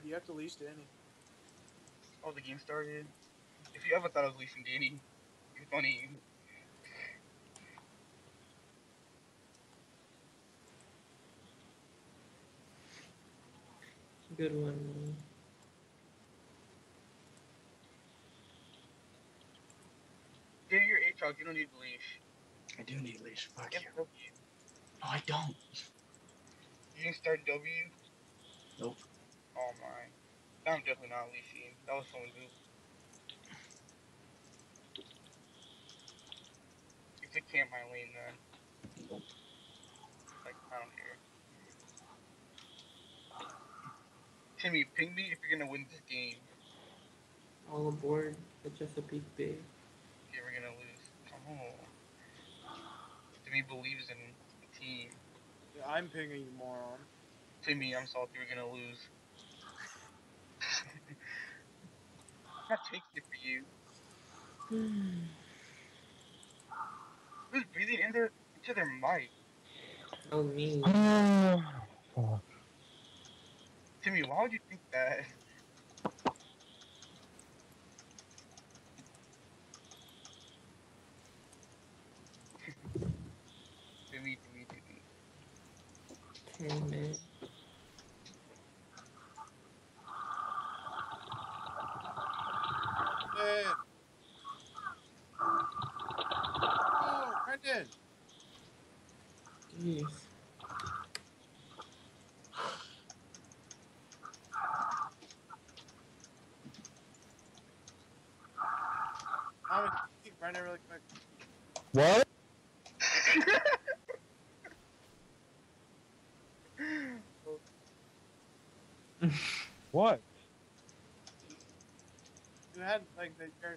But you have to lease Danny. Oh, the game started. If you ever thought I was leasing Danny, you're funny. Good one. Danny, you're Aatrox. You don't need a leash. I do need leash. Fuck Get you. No, I don't. You didn't start W? Nope. Oh my. I'm definitely not leashing. That was someone new. If they can't my lane then. Like, I don't care. Timmy, ping me if you're gonna win this game. All aboard the Chesapeake Bay. If you're gonna lose. Come on. Timmy believes in the team. Yeah, I'm pinging you, moron. Timmy, I'm salty we're gonna lose. I take it for you. Hmm. Who's breathing in their into their mic? Oh me. Timmy, why would you think that? Timmy, Timmy, Timmy. Ten really quick. What? What? You had like the your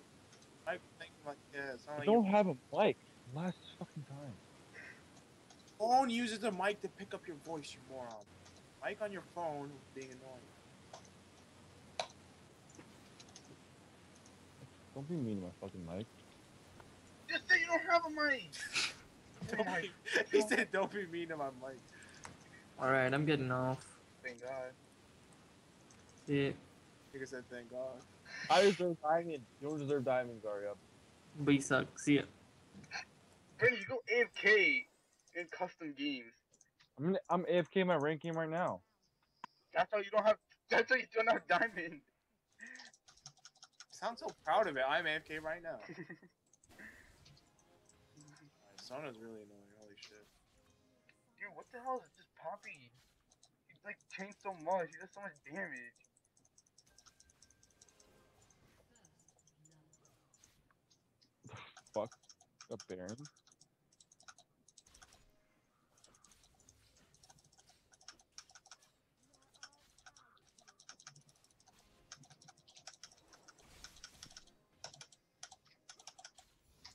mic thing like uh, not I like don't have a mic. Last fucking time. phone uses the mic to pick up your voice, you moron. Mic on your phone being annoying. Don't be mean to my fucking mic. Just say you don't have a mic. Don't my be- he said, "Don't be mean to my mic." Alright, I'm getting off. Thank God. Yeah. Nigga said, "Thank God." I deserve diamond. You don't deserve diamonds, Arya. But you suck. See ya. Brendan, you go AFK in custom games. I'm in, I'm AFK in my rank game right now. That's how you don't have. That's how you don't have diamond. Sound so proud of it. I'm AFK right now. Sona's really annoying. Holy shit. Dude, what the hell is this Poppy? He like changed so much. He does so much damage. Fuck. A Baron.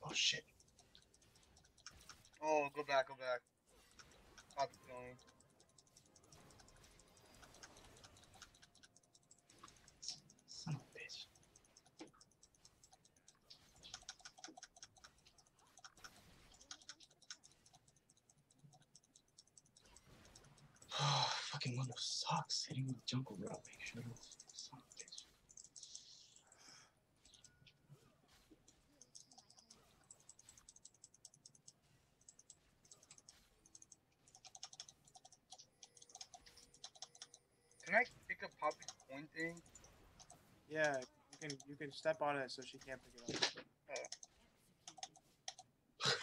Oh shit. Oh, go back, go back. Poppy's going. Son of a bitch. Fucking Mundo sucks. Hitting the jungle route. Make sure it's son of a bitch. Can I pick up Poppy's coin thing? Yeah, you can you can step on it so she can't pick it up.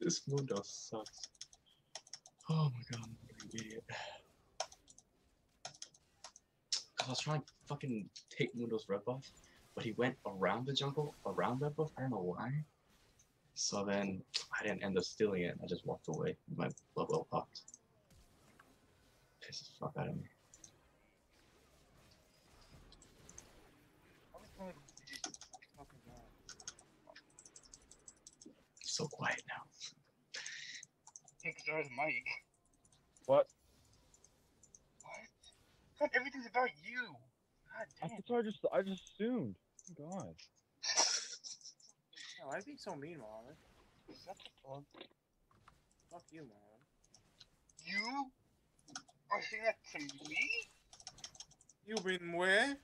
This Mundo sucks. Oh my god, I'm an idiot. Cause I was trying to fucking take Mundo's red buff, but he went around the jungle, around red buff. I don't know why. So then I didn't end up stealing it. I just walked away. My blood well popped. Pisses the fuck out of me. Poppy's going to Fucking god. So quiet now. take his mic. What? What? God, everything's about you. God I damn. thought I just I just assumed. Oh God. Yeah, why are you being so mean, Mohammed? Shut the fuck. Fuck you, Mohammed. You are saying that to me? You been where?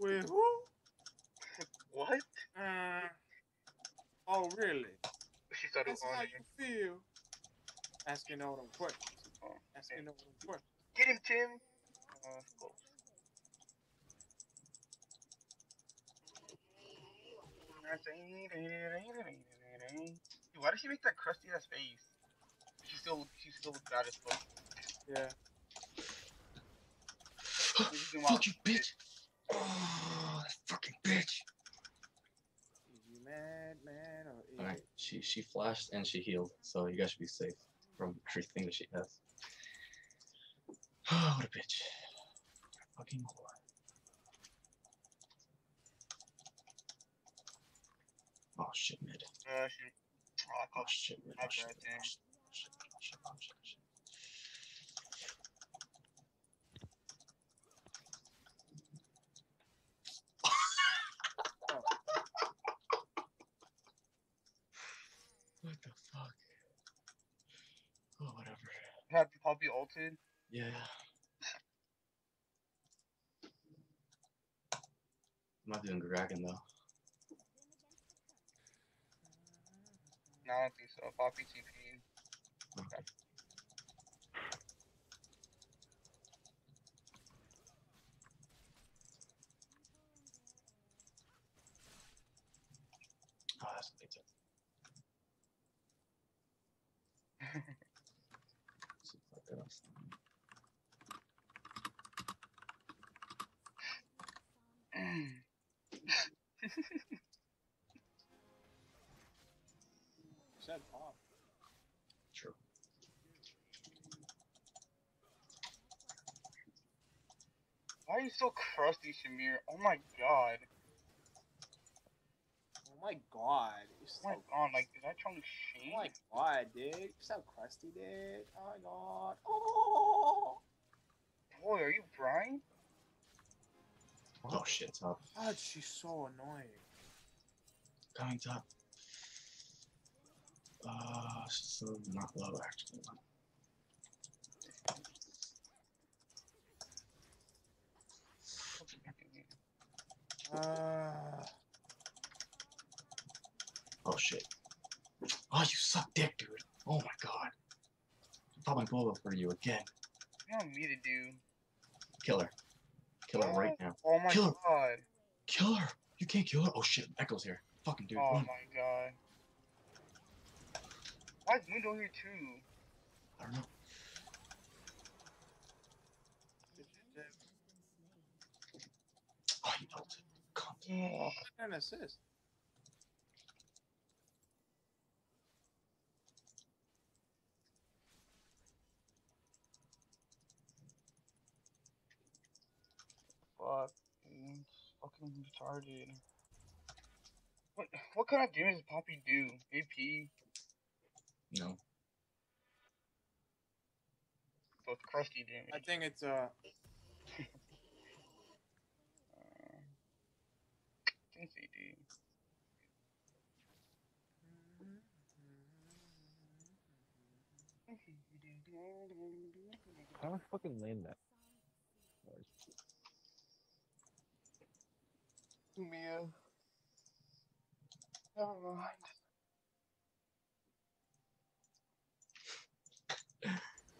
With who? What? Uh, oh, really? She started That's how you feel. Asking all them questions. Oh, Asking all them questions. Get him, Tim. That's close. Dude, why does she make that crusty ass face? She still, she still looks bad as fuck. Yeah. Fuck you, bitch! Oh, that fucking bitch! You mad, man, Alright, she she flashed and she healed, so you guys should be safe from everything that she has. Oh, what a bitch. Fucking whore. Oh shit, mid. Uh, oh, I Oh shit, mid. Oh shit, oh shit, oh shit, oh shit, oh oh shit. What have Poppy ulted. Yeah. I'm not doing Dragon though. No, I don't think so. Poppy TP. Okay. Oh, that's what they took. Seems like they're not slowing. said pop. True. Why are you so crusty, Shamir? Oh my god. Oh my god. You're Oh my so, god, like, did I try to oh shade? my god, dude. You're so crusty, dude. Oh my god. Oh. Boy, are you Brian? Oh shit, top. God, she's so annoying. Coming top. Uh, so not low actually. Uh, Oh shit. Oh, you suck dick, dude. Oh my god. I pop my bolo for you again. What do you want me to do? Kill her. Kill her right now. Oh my Kill her. god. Kill her! You can't kill her. Oh shit, Ekko's here. Fucking dude, oh run. my god. Why is Mundo here too? I don't know. Oh, he ulted. Cunt. Ugh. an assist. Fuck. fucking retarded. What what kind of damage does Poppy do? AP? No. So it's crusty damage. I think it's. Uh, I think they do. How do I fucking land that? Mia. Oh, Never mind.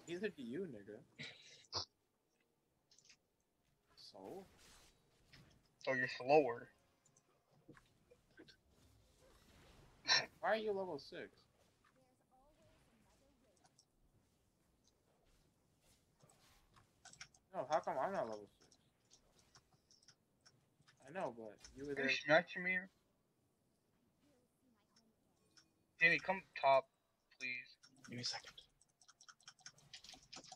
Either do you, nigga. So? So you're slower. Why are you level 6? No, how come I'm not level 6? I know, but you were Can there. you smack Shamir? Danny, come top, please. Give me a second.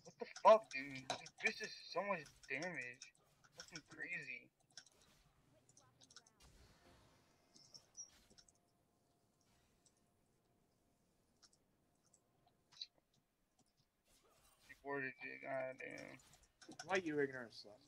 What the fuck, dude? This is so much damage. Fucking crazy. She boarded it, goddamn. Why you ignorant stuff?